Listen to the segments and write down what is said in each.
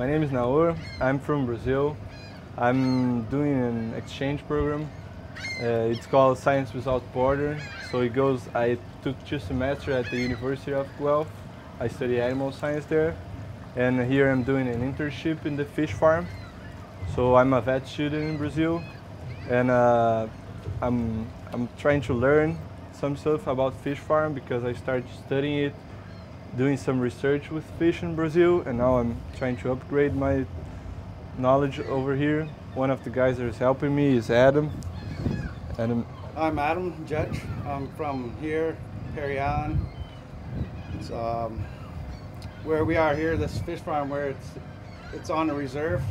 my name is Naur. I'm from Brazil. I'm doing an exchange program. Uh, it's called Science Without Border. So it goes, I took two semesters at the University of Guelph. I study animal science there. And here I'm doing an internship in the fish farm. So I'm a vet student in Brazil. And uh, I'm, I'm trying to learn some stuff about fish farm because I started studying it doing some research with fish in Brazil, and now I'm trying to upgrade my knowledge over here. One of the guys that is helping me is Adam. Adam. I'm Adam Judge. I'm from here, Parry Island. It's um, where we are here, this fish farm, where it's it's on a reserve.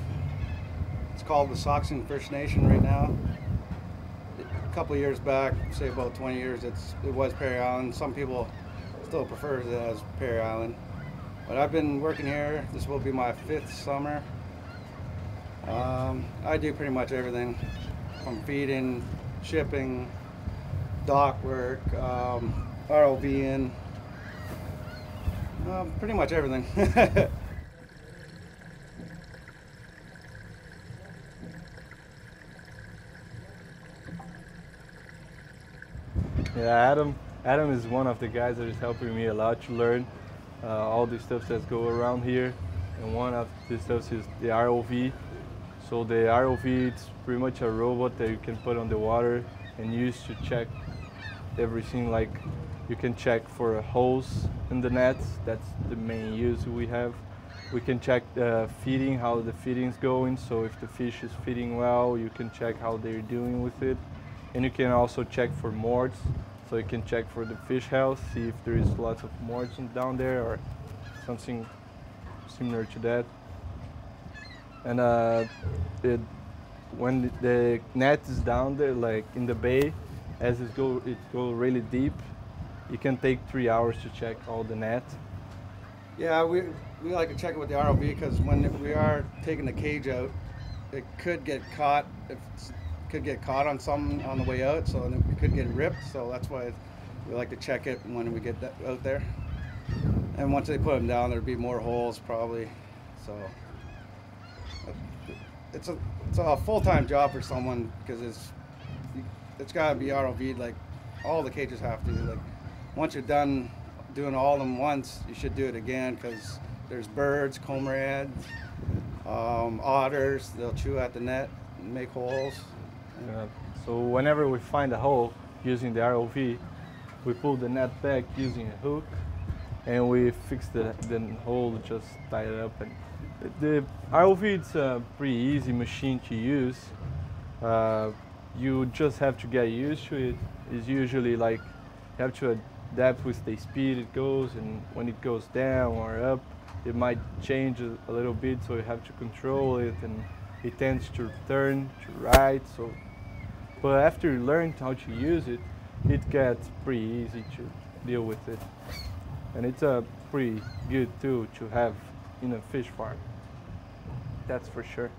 It's called the Wasauksing First Nation right now. A couple years back, say about 20 years, it's it was Parry Island. Some people still prefers it as Parry Island. But I've been working here. This will be my fifth summer. Um, I do pretty much everything from feeding, shipping, dock work, um, ROVing, um, pretty much everything. Yeah, Adam. Adam is one of the guys that is helping me a lot to learn uh, all the stuff that go around here. And one of the stuff is the ROV. So the ROV it's pretty much a robot that you can put on the water and use to check everything. Like you can check for holes in the nets. That's the main use we have. We can check the feeding, how the feeding is going. So if the fish is feeding well, you can check how they're doing with it. And you can also check for morts. So you can check for the fish health, see if there is lots of morts down there or something similar to that. And uh, it, when the net is down there, like in the bay, as it go it go really deep, you can take three hours to check all the net. yeah, we we like to check it with the ROV because when we are taking the cage out, it could get caught if could get caught on some on the way out, so it could get ripped. So that's why we like to check it when we get out there. And once they put them down, there'd be more holes probably. So it's a it's a full time job for someone because it's it's got to be ROV. Like all the cages have to. Like once you're done doing all of them once, you should do it again because there's birds, cormorants, um, otters. They'll chew at the net and make holes. Uh, so whenever we find a hole using the ROV, we pull the net back using a hook, and we fix the, the hole, just tie it up. And the ROV it's a pretty easy machine to use. Uh, you just have to get used to it. It's usually like you have to adapt with the speed it goes, and when it goes down or up, it might change a little bit. So you have to control it, and it tends to turn to right. So but after you learn how to use it, it gets pretty easy to deal with it. And it's a pretty good tool to have in a fish farm. That's for sure.